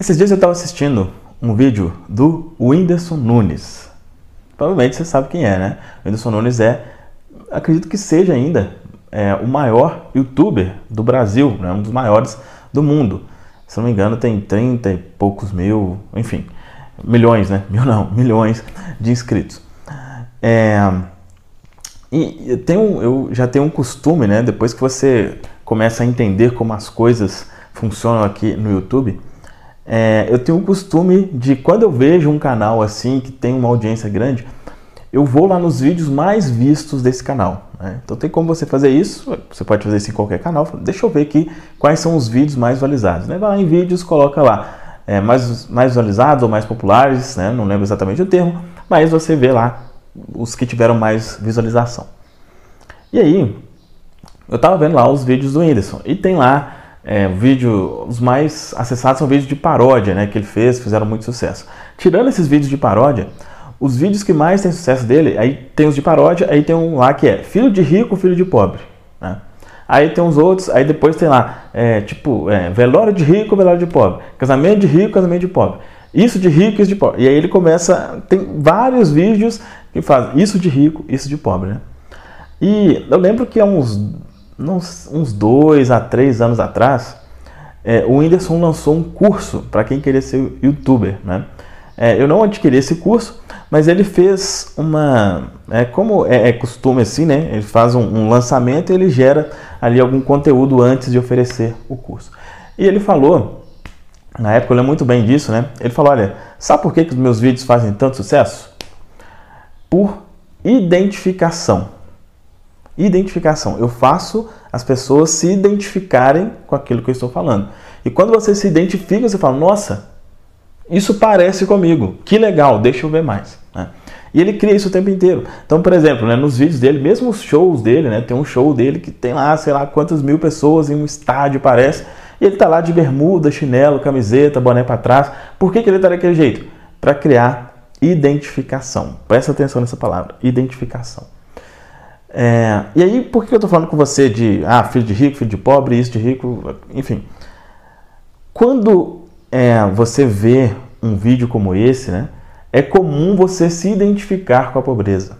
Esses dias eu estava assistindo um vídeo do Whindersson Nunes. Provavelmente você sabe quem é, né? O Whindersson Nunes é, acredito que seja ainda, é, o maior youtuber do Brasil, né? um dos maiores do mundo. Se não me engano, tem 30 e poucos mil, enfim, milhões, né? Mil não, milhões de inscritos. É, e tem um, eu já tenho um costume, né? Depois que você começa a entender como as coisas funcionam aqui no YouTube, é, eu tenho o costume de, quando eu vejo um canal assim, que tem uma audiência grande, eu vou lá nos vídeos mais vistos desse canal. Né? Então tem como você fazer isso, você pode fazer isso em qualquer canal. Deixa eu ver aqui quais são os vídeos mais visualizados. Né? Vai lá em vídeos, coloca lá é, mais, mais visualizados ou mais populares, né? não lembro exatamente o termo, mas você vê lá os que tiveram mais visualização. E aí, eu estava vendo lá os vídeos do Whindersson e tem lá é, vídeo, os mais acessados são vídeos de paródia, né, que ele fez, fizeram muito sucesso. Tirando esses vídeos de paródia, os vídeos que mais têm sucesso dele, aí tem os de paródia, aí tem um lá que é filho de rico, filho de pobre, né? Aí tem uns outros, aí depois tem lá, é, tipo, é, velório de rico, velório de pobre, casamento de rico, casamento de pobre, isso de rico, isso de pobre. E aí ele começa, tem vários vídeos que fazem isso de rico, isso de pobre, né? E eu lembro que há uns uns, uns dois a três anos atrás, é, o Whindersson lançou um curso para quem queria ser youtuber. Né? É, eu não adquiri esse curso, mas ele fez uma. É, como é, é costume assim, né? Ele faz um, um, lançamento e ele gera ali algum conteúdo antes de oferecer o curso. E ele falou, na época eu lembro muito bem disso, né? Ele falou: olha, sabe por que, que os meus vídeos fazem tanto sucesso? Por identificação identificação. Eu faço as pessoas se identificarem com aquilo que eu estou falando. E quando você se identifica, você fala: Nossa, isso parece comigo. Que legal, deixa eu ver mais. Né? E ele cria isso o tempo inteiro. Então, por exemplo, né, nos vídeos dele, mesmo os shows dele, né, tem um show dele que tem lá, sei lá, quantas mil pessoas em um estádio, parece. E ele tá lá de bermuda, chinelo, camiseta, boné para trás. Por que, que ele tá daquele jeito? Para criar identificação. Presta atenção nessa palavra: identificação. É, e aí, por que eu estou falando com você de ah, filho de rico, filho de pobre, isso de rico, enfim. Quando é, você vê um vídeo como esse, né, é comum você se identificar com a pobreza.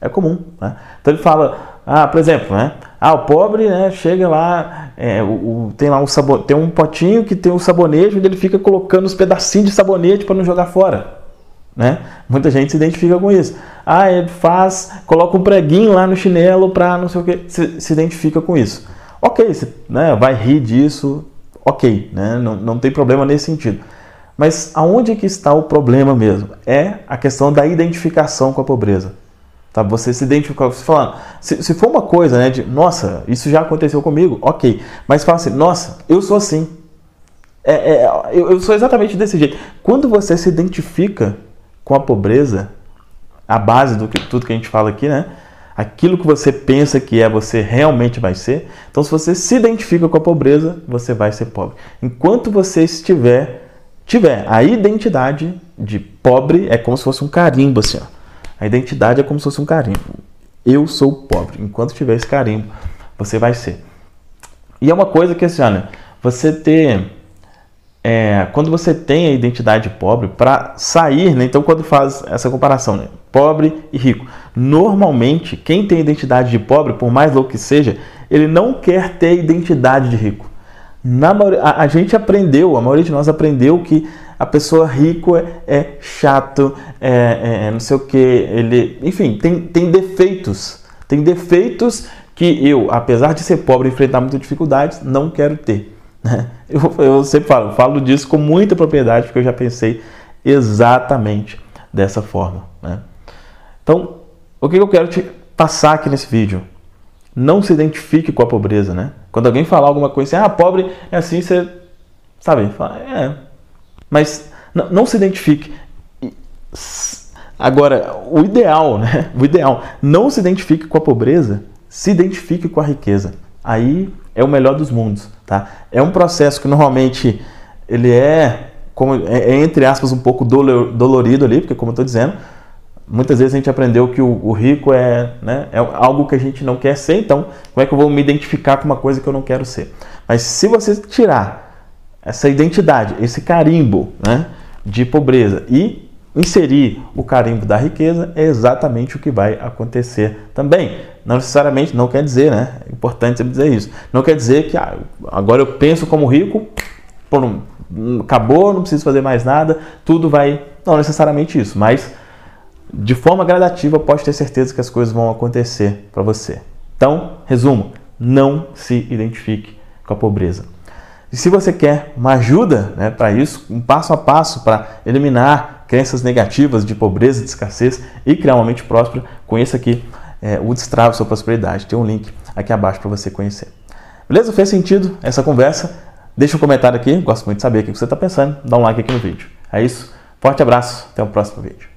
É comum. Né? Então ele fala, ah, por exemplo, né, ah, o pobre né, chega lá, é, o, o, tem lá um, sabon, tem um potinho que tem um sabonete onde ele fica colocando os pedacinhos de sabonete para não jogar fora. Né? Muita gente se identifica com isso. Ah, ele faz, coloca um preguinho lá no chinelo para não sei o que, se, se identifica com isso. Ok, você né, vai rir disso, ok, né? não, não tem problema nesse sentido. Mas aonde que está o problema mesmo? É a questão da identificação com a pobreza. Tá? Você se identificar, você falando, se, se for uma coisa, né, de nossa, isso já aconteceu comigo, ok. Mas fala assim, nossa, eu sou assim. É, é, eu, eu sou exatamente desse jeito. Quando você se identifica com a pobreza, a base do que tudo que a gente fala aqui, né? Aquilo que você pensa que é, você realmente vai ser. Então, se você se identifica com a pobreza, você vai ser pobre. Enquanto você estiver tiver a identidade de pobre, é como se fosse um carimbo assim, ó. A identidade é como se fosse um carimbo. Eu sou pobre. Enquanto tiver esse carimbo, você vai ser. E é uma coisa que assim, olha, você ter é, quando você tem a identidade pobre, para sair, né, então quando faz essa comparação, né, pobre e rico, normalmente quem tem identidade de pobre, por mais louco que seja, ele não quer ter identidade de rico. Na, a, a gente aprendeu, a maioria de nós aprendeu que a pessoa rico é, é chato, é, é, não sei o que, ele, enfim, tem, tem defeitos, tem defeitos que eu, apesar de ser pobre e enfrentar muitas dificuldades, não quero ter. Né? Eu, eu sempre falo, falo disso com muita propriedade, porque eu já pensei exatamente dessa forma. Né? Então, o que eu quero te passar aqui nesse vídeo? Não se identifique com a pobreza, né? Quando alguém falar alguma coisa assim, ah, pobre é assim, você sabe, fala, é. Mas não se identifique. Agora, o ideal, né? O ideal, não se identifique com a pobreza, se identifique com a riqueza. Aí é o melhor dos mundos, tá? É um processo que normalmente ele é, como, é, é entre aspas, um pouco dolorido ali, porque como eu estou dizendo, muitas vezes a gente aprendeu que o, o, rico é, né, é algo que a gente não quer ser, então como é que eu vou me identificar com uma coisa que eu não quero ser? Mas se você tirar essa identidade, esse carimbo né, de pobreza e inserir o carimbo da riqueza é exatamente o que vai acontecer também. Não necessariamente, não quer dizer, né? É importante sempre dizer isso. Não quer dizer que ah, agora eu penso como rico, acabou, não preciso fazer mais nada, tudo vai. Não necessariamente isso, mas de forma gradativa pode ter certeza que as coisas vão acontecer para você. Então, resumo: não se identifique com a pobreza. E se você quer uma ajuda né, para isso, um passo a passo para eliminar crenças negativas de pobreza, de escassez e criar uma mente próspera, conheça aqui é, o Destrave Sua Prosperidade. Tem um link aqui abaixo para você conhecer. Beleza? Fez sentido essa conversa? Deixa um comentário aqui, gosto muito de saber o que você está pensando. Dá um like aqui no vídeo. É isso, forte abraço, até o próximo vídeo.